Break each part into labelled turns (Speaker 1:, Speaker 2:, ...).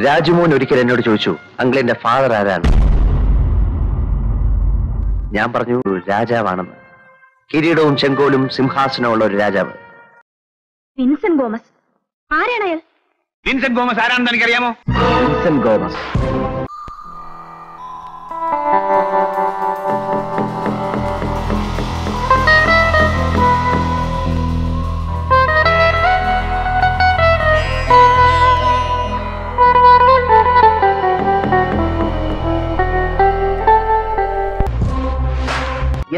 Speaker 1: രാജുമോൻ ഒരിക്കൽ എന്നോട് ചോദിച്ചു അങ്കിളിന്റെ ഫാദർ ആരാണ്? ഞാൻ പറഞ്ഞു "ഒരു രാജാവാണെന്ന്. കിരീടവും ചെങ്കോലും സിംഹാസനവും ഉള്ള ഒരു രാജാവ്.
Speaker 2: Vincent Gomez. ആരാണ് അയാൾ?
Speaker 3: വിൻസെന്റ് ഗോമസ് ആരാണെന്ന് എനിക്കറിയാമോ?
Speaker 1: Vincent Gomez.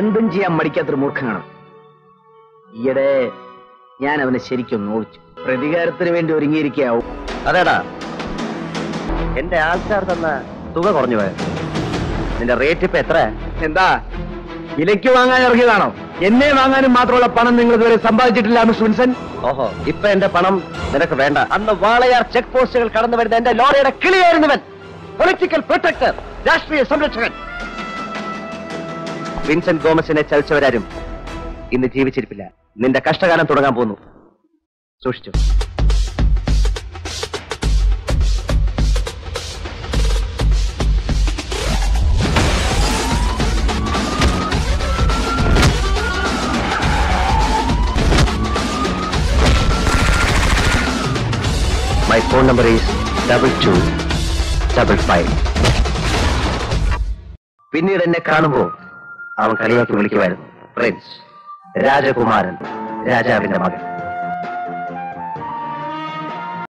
Speaker 4: എന്തും ചെയ്യാൻ മടിക്കാത്തൊരു മൂർഖനാണ്. ഈയിടെ ഞാൻ അവനെ ശരിക്കും നോവിച്ചു പ്രതികാരത്തിന് വേണ്ടി ഒരുങ്ങിയിരിക്കാവും
Speaker 1: അതേടാ. എന്റെ ആൾക്കാർ തന്ന തുക കുറഞ്ഞു പോയത് നിന്റെ റേറ്റ് ഇപ്പൊ എത്ര
Speaker 4: എന്താ? വിലയ്ക്ക് വാങ്ങാൻ ഇറങ്ങിയതാണോ? എന്നെ വാങ്ങാനും മാത്രമുള്ള പണം നിങ്ങൾ ഇതുവരെ സമ്പാദിച്ചിട്ടില്ല മിസ് വിൻസൻ
Speaker 1: ഓഹോ ഇപ്പൊ എന്റെ പണം നിനക്ക് വേണ്ട. അന്ന് വാളയാർ ചെക്ക് പോസ്റ്റുകൾ കടന്നു വരുന്ന എന്റെ ലോറിയുടെ കിളിയായിരുന്നവൻ. പൊളിറ്റിക്കൽ പ്രൊട്ടക്ടർ രാഷ്ട്രീയ സംരക്ഷകൻ. വിൻസെന്റ് ഗോമസിനെ ചതിച്ചവരാരും ഇന്ന് ജീവിച്ചിരിപ്പില്ല. നിന്റെ കഷ്ടകാലം തുടങ്ങാൻ പോന്നു. സൂക്ഷിച്ചു. My phone number is double two double five പിന്നീട് എന്നെ കാണുമ്പോ അവൻ കളിയാക്കി വിളിക്കുമായിരുന്നു. പ്രിൻസ് രാജകുമാരൻ രാജാവിന്റെ മകൻ.